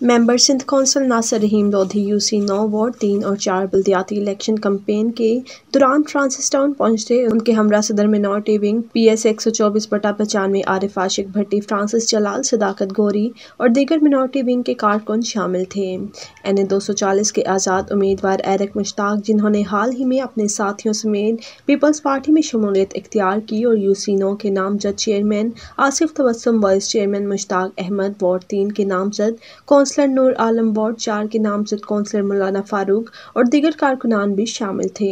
Member Sindh council Nasir Rahim Lodhi, UC नौ ward तीन और चार बल्दियाती इलेक्शन कम्पेन के दौरान फ्रांसिस टाउन पहुँचते उनके हमरा सदर मिनॉरिटी विंग पी एस एक सौ चौबीस बटा पचानवे, आरिफ आशिक भट्टी, फ्रांसिस जलाल, सदाकत गोरी और दीगर मिनॉरिटी विंग के कारकुन शामिल थे। एन ए दो सौ चालीस के आज़ाद उम्मीदवार एरक मुश्ताक, जिन्होंने हाल ही में अपने साथियों समेत पीपल्स पार्टी में शमूलियत इख्तियार की और यूसी नौ के नामजद chairman, Asif Tabassum vice chairman Mushtaq Ahmed ward तीन के नामजद council councillor Noor Alam ward चार के नामजद कौंसलर मौलाना फारूक और दीगर कारकुनान भी शामिल थे।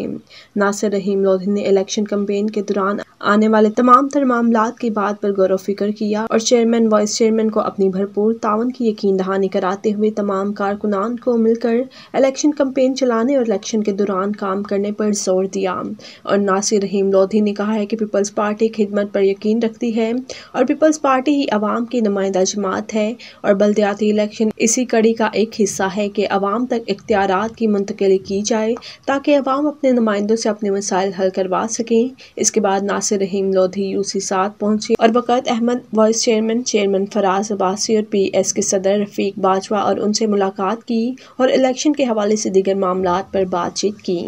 नासिर रहीम लोधी ने इलेक्शन कम्पेन के दौरान आने वाले तमाम तर मामला की बात पर गौर फ़िक्र किया और चेयरमैन, वाइस चेयरमैन को अपनी भरपूर तावन की यकीन दहानी कराते हुए तमाम कारकुनान को मिलकर इलेक्शन कम्पेन चलाने और इलेक्शन के दौरान काम करने पर ज़ोर दिया। और नासिर रहीम लोधी ने कहा है कि पीपल्स पार्टी खिदमत पर यकीन रखती है और पीपल्स पार्टी ही आवाम की नुमाइंदा जमात है और बल्दियाती इलेक्शन इसी कड़ी का एक हिस्सा है कि अवाम तक इख्तियार की मुंतकली की जाए, ताकि अवाम अपने नुमाइंदों से अपने मसाइल हल करवा सकें। इसके बाद नासिर रहीम लोधी यूसी साथ पहुँचे और Bakht Ahmed, vice chairman chairman Faraz Abbasi और पी एस के सदर रफीक बाजवा और उनसे मुलाकात की और इलेक्शन के हवाले से दीगर मामला पर बातचीत की।